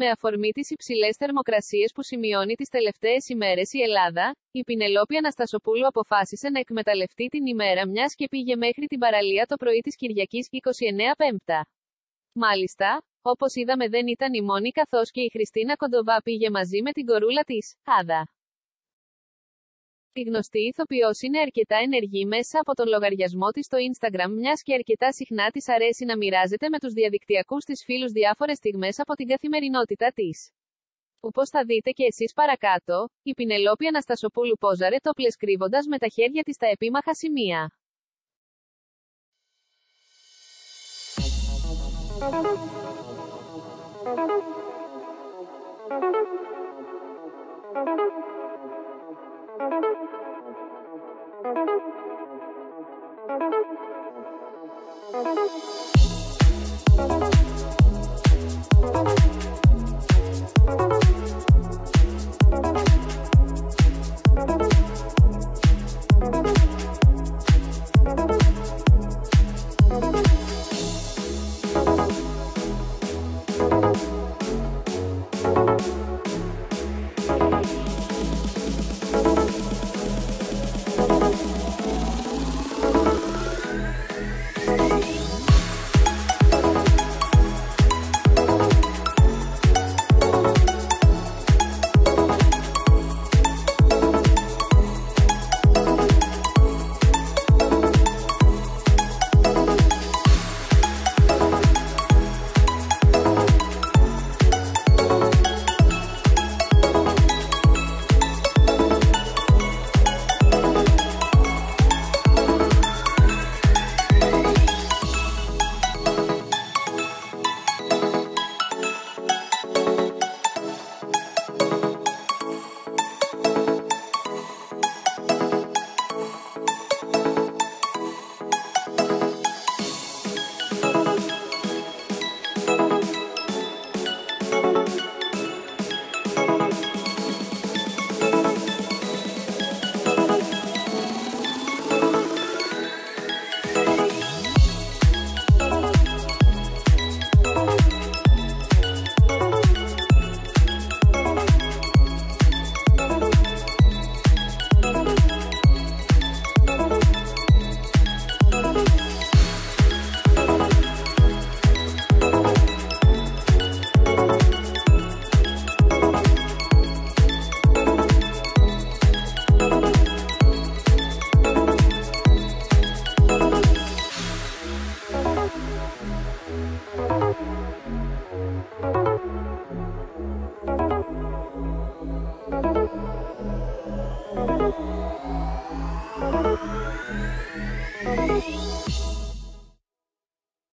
Με αφορμή τις υψηλές θερμοκρασίες που σημειώνει τις τελευταίες ημέρες η Ελλάδα, η Πινελόπη Αναστασοπούλου αποφάσισε να εκμεταλλευτεί την ημέρα μιας και πήγε μέχρι την παραλία το πρωί της Κυριακής 29 Πέμπτα. Μάλιστα, όπως είδαμε δεν ήταν η μόνη καθώς και η Χριστίνα Κοντοβά πήγε μαζί με την κορούλα της, Άδα. Η γνωστή ηθοποιός είναι αρκετά ενεργή μέσα από τον λογαριασμό της στο Instagram, μιας και αρκετά συχνά της αρέσει να μοιράζεται με τους διαδικτυακούς της φίλους διάφορες στιγμές από την καθημερινότητά της. Όπω θα δείτε και εσείς παρακάτω, η Πινελόπη Αναστασοπούλου πόζαρε το κρύβοντας με τα χέρια της στα επίμαχα σημεία. Thank you. Bye.